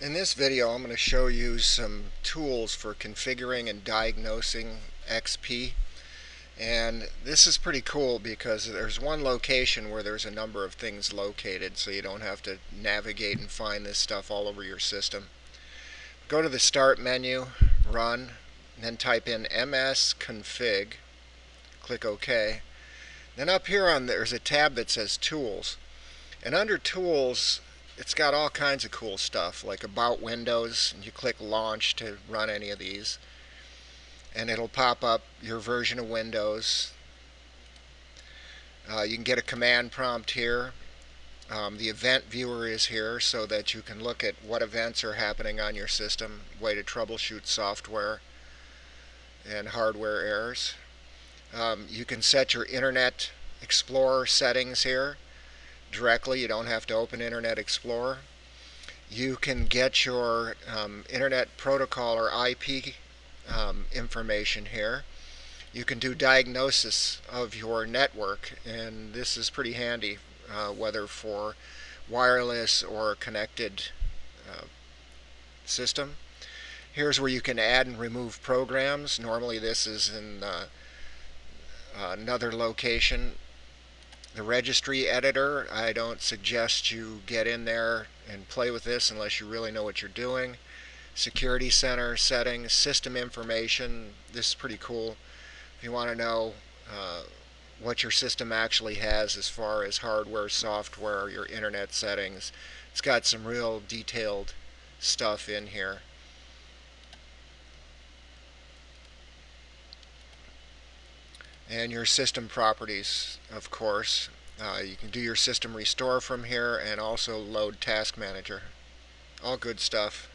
In this video I'm going to show you some tools for configuring and diagnosing XP and this is pretty cool because there's one location where there's a number of things located so you don't have to navigate and find this stuff all over your system. Go to the start menu, run, then type in msconfig, click OK. Then up here on there's a tab that says tools and under tools it's got all kinds of cool stuff like about Windows and you click launch to run any of these. And it'll pop up your version of Windows. Uh, you can get a command prompt here. Um, the event viewer is here so that you can look at what events are happening on your system way to troubleshoot software and hardware errors. Um, you can set your Internet Explorer settings here directly. You don't have to open Internet Explorer. You can get your um, Internet Protocol or IP um, information here. You can do diagnosis of your network, and this is pretty handy, uh, whether for wireless or connected uh, system. Here's where you can add and remove programs. Normally this is in uh, another location the registry editor, I don't suggest you get in there and play with this unless you really know what you're doing. Security Center settings, system information, this is pretty cool. If you want to know uh, what your system actually has as far as hardware, software, your internet settings, it's got some real detailed stuff in here. And your system properties of course. Uh, you can do your system restore from here and also load task manager. All good stuff